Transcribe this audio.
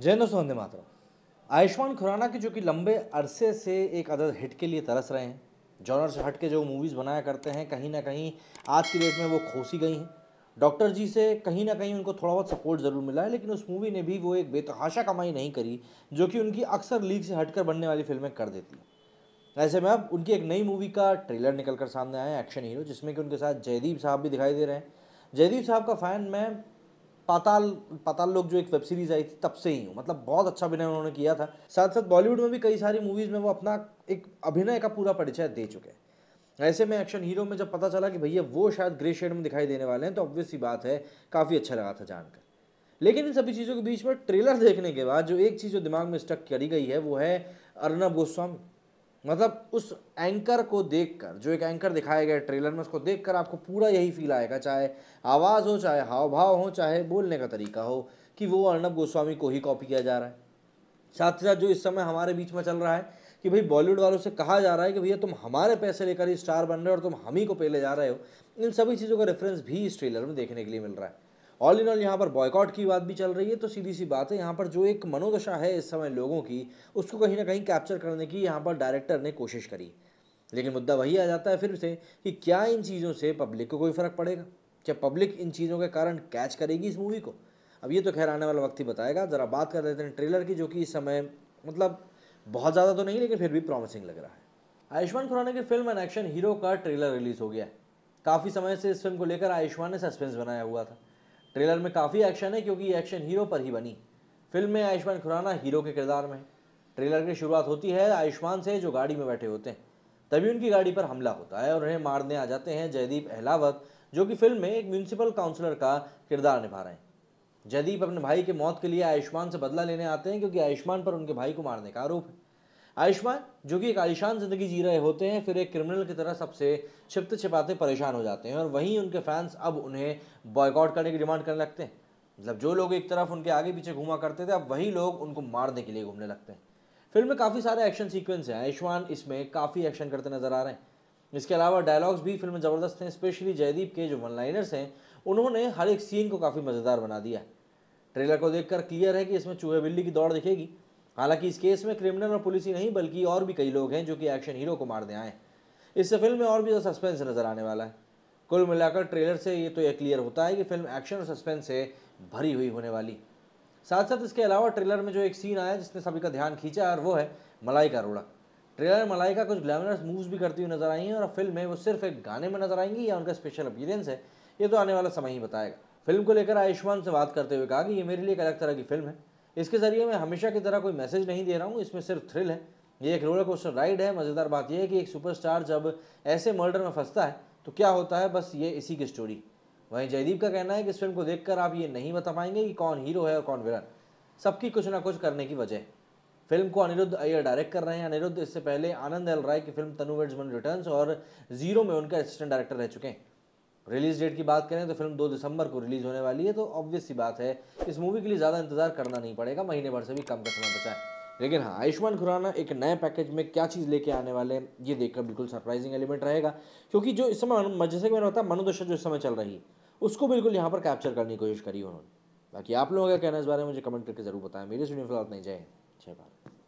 जय दोस्तों वंदे मातरम। आयुष्मान खुराना की जो कि लंबे अरसे से एक अदर हिट के लिए तरस रहे हैं, जॉनर से हट के जो मूवीज़ बनाया करते हैं, कहीं ना कहीं आज की डेट में वो खोसी गई हैं। डॉक्टर जी से कहीं ना कहीं उनको थोड़ा बहुत सपोर्ट ज़रूर मिला है, लेकिन उस मूवी ने भी वो एक बेतहाशा कमाई नहीं करी, जो कि उनकी अक्सर लीग से हटकर बनने वाली फ़िल्में कर देती हैं। ऐसे में अब उनकी एक नई मूवी का ट्रेलर निकल कर सामने आया एक्शन हीरो जिसमें कि उनके साथ जयदीप साहब भी दिखाई दे रहे हैं। जयदीप साहब का फ़ैन मैं पाताल पाताल लोग जो एक वेब सीरीज़ आई थी, तब से ही हूँ। मतलब बहुत अच्छा अभिनय उन्होंने किया था। साथ साथ बॉलीवुड में भी कई सारी मूवीज़ में वो अपना एक अभिनय का पूरा परिचय दे चुके हैं। ऐसे में एक्शन हीरो में जब पता चला कि भैया वो शायद ग्रे शेड में दिखाई देने वाले हैं तो ऑब्वियस ही बात है, काफ़ी अच्छा लगा था जानकर। लेकिन इन सभी चीज़ों के बीच में ट्रेलर देखने के बाद जो एक चीज़ जो दिमाग में स्टक करी गई है, वो है अर्नब गोस्वामी। मतलब उस एंकर को देखकर, जो एक एंकर दिखाया गया ट्रेलर में, उसको देखकर आपको पूरा यही फील आएगा, चाहे आवाज़ हो, चाहे हाव भाव हो, चाहे बोलने का तरीका हो, कि वो अर्णब गोस्वामी को ही कॉपी किया जा रहा है। साथ ही साथ जो इस समय हमारे बीच में चल रहा है, कि भाई बॉलीवुड वालों से कहा जा रहा है कि भैया तुम हमारे पैसे लेकर ही स्टार बन रहे हो और तुम हम ही को पहले जा रहे हो, इन सभी चीज़ों का रेफरेंस भी इस ट्रेलर में देखने के लिए मिल रहा है। ऑल इन ऑल यहाँ पर बॉयकॉट की बात भी चल रही है तो सीधी सी बात है, यहाँ पर जो एक मनोदशा है इस समय लोगों की, उसको कहीं ना कहीं कैप्चर करने की यहाँ पर डायरेक्टर ने कोशिश करी। लेकिन मुद्दा वही आ जाता है फिर से कि क्या इन चीज़ों से पब्लिक को कोई फ़र्क पड़ेगा? क्या पब्लिक इन चीज़ों के कारण कैच करेगी इस मूवी को? अब ये तो खैर आने वाला वक्त ही बताएगा, ज़रा बात कर लेते हैं ट्रेलर की, जो कि इस समय मतलब बहुत ज़्यादा तो नहीं, लेकिन फिर भी प्रॉमिसिंग लग रहा है। आयुष्मान खुराना की फ़िल्म एंड एक्शन हीरो का ट्रेलर रिलीज़ हो गया है। काफ़ी समय से इस फ़िल्म को लेकर आयुष्मान ने सस्पेंस बनाया हुआ था। ट्रेलर में काफ़ी एक्शन है क्योंकि एक्शन हीरो पर ही बनी। फ़िल्म में आयुष्मान खुराना हीरो के किरदार में है। ट्रेलर की शुरुआत होती है आयुष्मान से, जो गाड़ी में बैठे होते हैं। तभी उनकी गाड़ी पर हमला होता है और उन्हें मारने आ जाते हैं जयदीप अहलावत, जो कि फ़िल्म में एक म्यूनसिपल काउंसलर का किरदार निभा रहे हैं। जयदीप अपने भाई के मौत के लिए आयुष्मान से बदला लेने आते हैं क्योंकि आयुष्मान पर उनके भाई को मारने का आरोप है। आयुष्मान, जो कि एक आलिशान ज़िंदगी जी रहे होते हैं, फिर एक क्रिमिनल की तरह सबसे छिपते छिपाते परेशान हो जाते हैं और वहीं उनके फैंस अब उन्हें बॉयकआउट करने की डिमांड करने लगते हैं। मतलब जो लोग एक तरफ़ उनके आगे पीछे घूमा करते थे, अब वही लोग उनको मारने के लिए घूमने लगते हैं। फ़िल्म में काफ़ी सारे एक्शन सीक्वेंस हैं। आयुष्मान इसमें काफ़ी एक्शन करते नज़र आ रहे हैं। इसके अलावा डायलॉग्स भी फ़िल्म में ज़बरदस्त हैं स्पेशली जयदीप के जो वन लाइनर्स हैं, उन्होंने हर एक सीन को काफ़ी मज़ेदार बना दिया है। ट्रेलर को देखकर क्लियर है कि इसमें चूहे बिल्ली की दौड़ दिखेगी। हालाँकि इस केस में क्रिमिनल और पुलिस ही नहीं, बल्कि और भी कई लोग हैं जो कि एक्शन हीरो को मारने आए इससे फ़िल्म में और भी ज़्यादा सस्पेंस नज़र आने वाला है। कुल मिलाकर ट्रेलर से ये तो यह क्लियर होता है कि फ़िल्म एक्शन और सस्पेंस से भरी हुई होने वाली। साथ साथ इसके अलावा ट्रेलर में जो एक सीन आया जिसने सभी का ध्यान खींचा, और वो है मलाई का रोड़ा ट्रेलर में मलाई का कुछ ग्लैमरस मूव्स भी करती हुई नज़र आई हैं, और फ़िल्म में वो सिर्फ़ एक गाने में नज़र आएँगी या उनका स्पेशल अपीयरेंस है, ये तो आने वाला समय ही बताएगा। फ़िल्म को लेकर आयुष्मान से बात करते हुए कहा कि ये मेरे लिए एक अलग तरह की फ़िल्म है। इसके ज़रिए मैं हमेशा की तरह कोई मैसेज नहीं दे रहा हूँ, इसमें सिर्फ़ थ्रिल है। ये एक रोलर कोस्टर राइड है, मज़ेदार बात यह है कि एक सुपरस्टार जब ऐसे मर्डर में फंसता है तो क्या होता है? बस ये इसी की स्टोरी वहीं जयदीप का कहना है कि इस फ़िल्म को देखकर आप ये नहीं बता पाएँगे कि कौन हीरो है और कौन विलन सबकी कुछ ना कुछ करने की वजह। फ़िल्म को अनिरुद्ध अय्यर डायरेक्ट कर रहे हैं। अनिरुद्ध इससे पहले आनंद एल राय की film Tanu weds Manu returns और ज़ीरो में उनका असिस्टेंट डायरेक्टर रह चुके हैं। रिलीज़ डेट की बात करें तो फ़िल्म दो दिसंबर को रिलीज़ होने वाली है तो ऑब्वियस सी बात है, इस मूवी के लिए ज़्यादा इंतज़ार करना नहीं पड़ेगा, महीने भर से भी कम का समय बचा है। लेकिन हाँ आयुष्मान खुराना एक नए पैकेज में क्या चीज़ लेके आने वाले हैं, ये देखकर बिल्कुल सरप्राइजिंग एलिमेंट रहेगा, क्योंकि जो इस समय जैसे कि मैंने बताया मनोदशा जो इस समय चल रही है उसको बिल्कुल यहाँ पर कैप्चर करने की कोशिश करी उन्होंने। बाकी आप लोगों का कहना इस बारे में मुझे कमेंट करके ज़रूर बताएँ। मेरे स्टूडियो फ़िलहाल नहीं जाए जय भारत।